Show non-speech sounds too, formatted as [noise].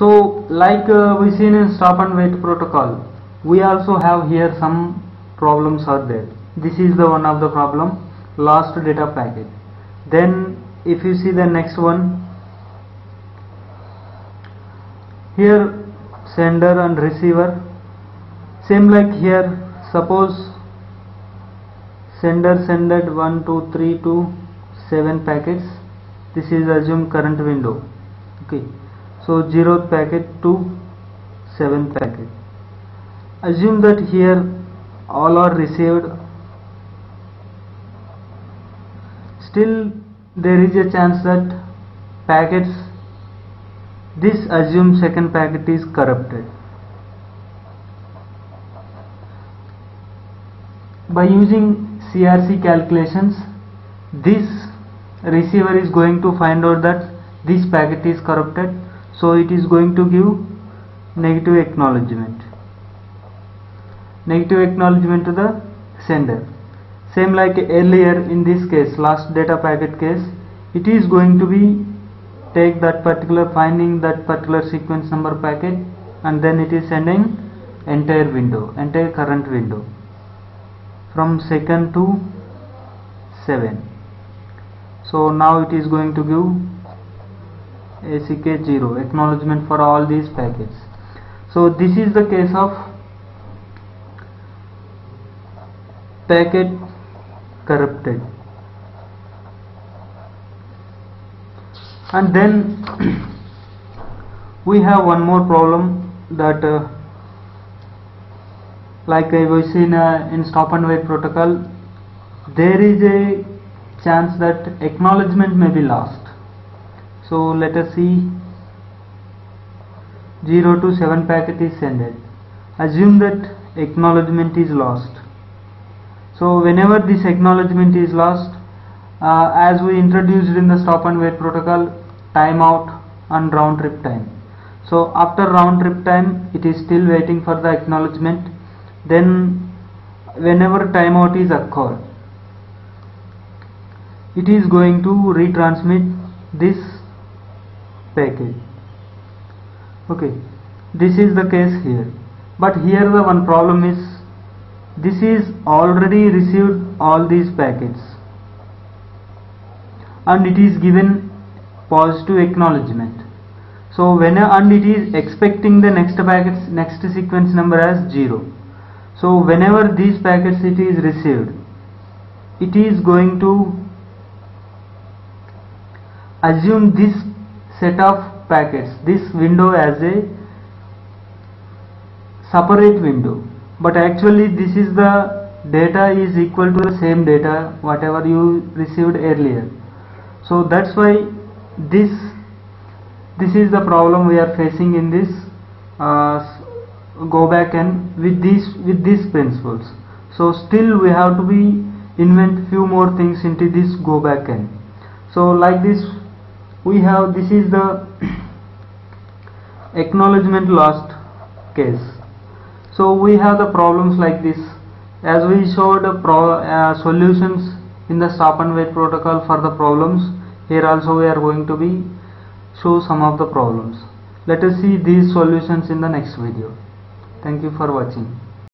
so like uh, we seen in stop and wait protocol we also have here some problems are there. This is the one of the problem lost data packet then if you see the next one here sender and receiver same like here suppose sender sended 1 2 3 to 7 packets. This is assume current window. Okay so 0th packet to 7 packet. Assume that here all are received. Still there is a chance that packets this assumed second packet is corrupted. By using CRC calculations this receiver is going to find out that this packet is corrupted so it is going to give negative acknowledgement. Negative acknowledgement to the sender. Same like earlier in this case last data packet case it is going to be take that particular finding that particular sequence number packet and then it is sending entire window entire current window from second to 7 so now it is going to give ACK 0 acknowledgement for all these packets. So this is the case of packet corrupted. And then [clears throat] we have one more problem that uh, like I was seen uh, in stop and wait protocol there is a chance that acknowledgement may be lost so let us see. 0 to 7 packet is sent assume that acknowledgement is lost. So whenever this acknowledgement is lost uh, as we introduced in the stop and wait protocol timeout and round trip time. So after round trip time it is still waiting for the acknowledgement. Then whenever timeout is occurred it is going to retransmit this packet okay this is the case here. But here the one problem is this is already received all these packets. And it is given positive acknowledgement. So when and it is expecting the next packets next sequence number as 0 so whenever these packets it is received it is going to assume this set of packets. This window as a separate window. But actually this is the data is equal to the same data whatever you received earlier. So that's why this this is the problem we are facing in this uh, go back N with these with these principles. So still we have to be invent few more things into this go back N. So like this we have this is the [clears throat] acknowledgement lost case. So we have the problems like this. As we showed uh, solutions in the stop and wait protocol for the problems here also we are going to be show some of the problems. Let us see these solutions in the next video. Thank you for watching